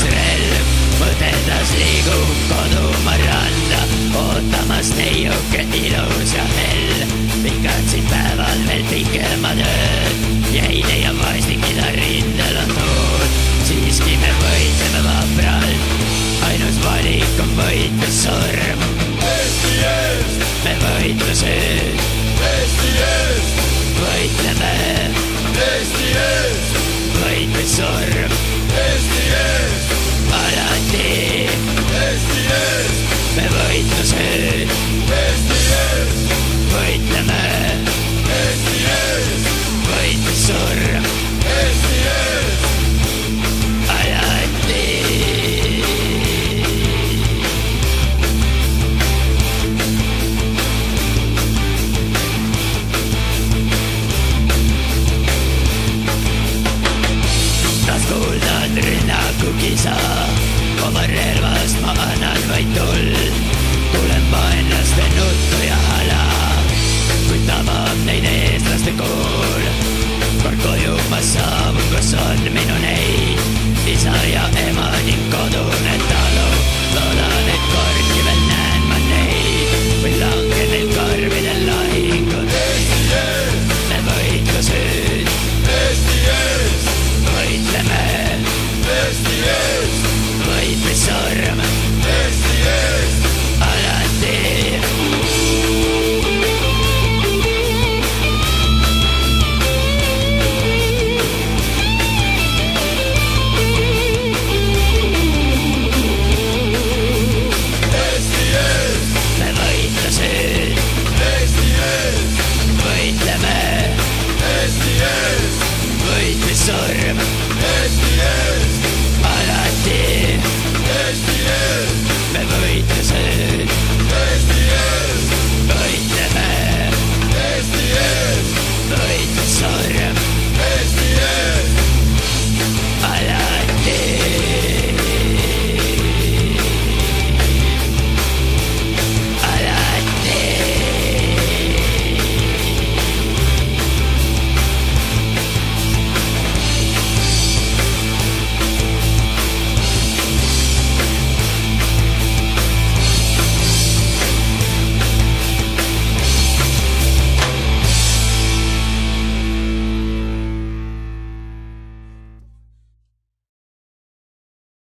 Kaaslaseks relv mõteldas liigub kodumaa randa ootamas neiuke ilus ja hell pikatsid päeval veel pikemad ööd. Jäine ja vastik mida rindel on tuud siiski me võitleme vapralt ainus valik on võitlussurm Eesti eest, me võitluse Eesti Reserves manes